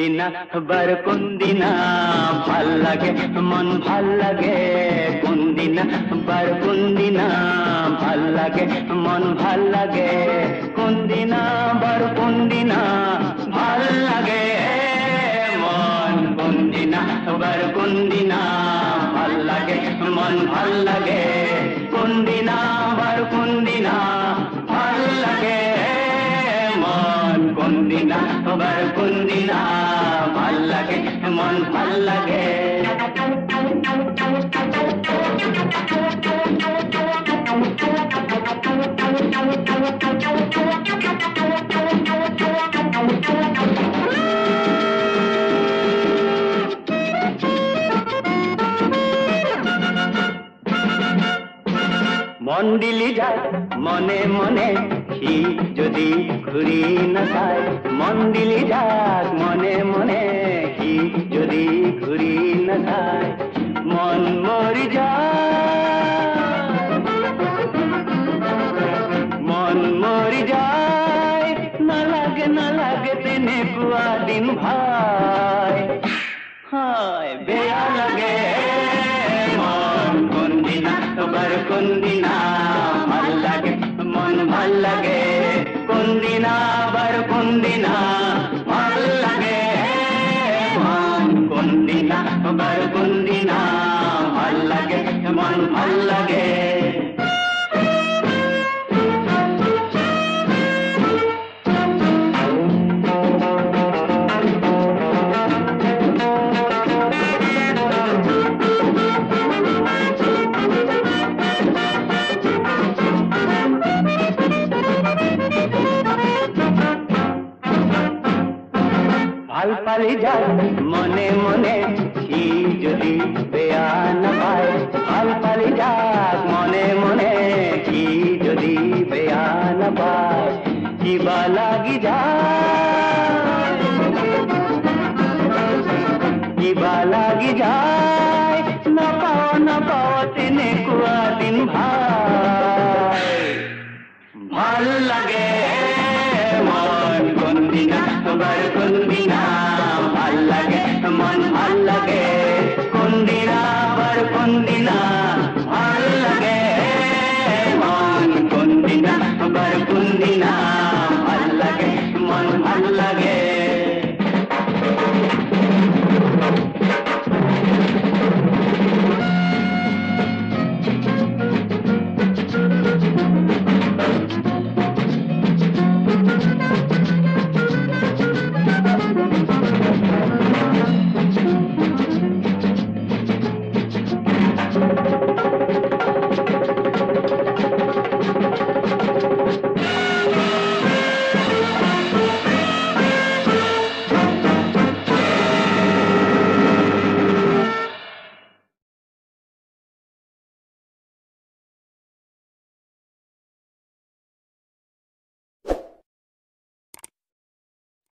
কোন দিনা বার কোন দিনা ভালো লাগে, মন ভালো লাগে কোন দিনা বার কোন দিনা ভালো লাগে, মন ভালো লাগে কোন দিনা বার কোন দিনা ভালো লাগে, মন কোন দিনা বার কোন দিনা ভালো লাগে, মন ভালো লাগে কোন দিনা বার কোন কোন দিনা বার কোন ভালো লাগে মন ভালো লাগে। মন দিলি যায়, মনে মনে কি যদি ঘুরি না যায় মন দিলি যাক, মনে মনে কি যদি ঘুরি না যায় মন মরি যায়, মন মরি যায়, না লাগে না লাগে তেনে কুয়া দিন ভাই। হায়, বেয়া লাগে। তোমার ভালো লাগে? মন ভালো লাগে। কোন দিনা আবার ভালো লাগে? মন কোন দিনা আবার ভালো লাগে? মন ভালো লাগে। ভালো পালি যায় মনে মনে কি যদি বেয়া না পায় ভালো পালি যাক মনে মনে কি যদি বেয়া না পায় কিবা লাগি যায় কিবা লাগি যায় না পাও না পাও তেনে কুয়া দিন ভাই ভালো লাগে মন কোন দিনা তোমার ভালো লাগে।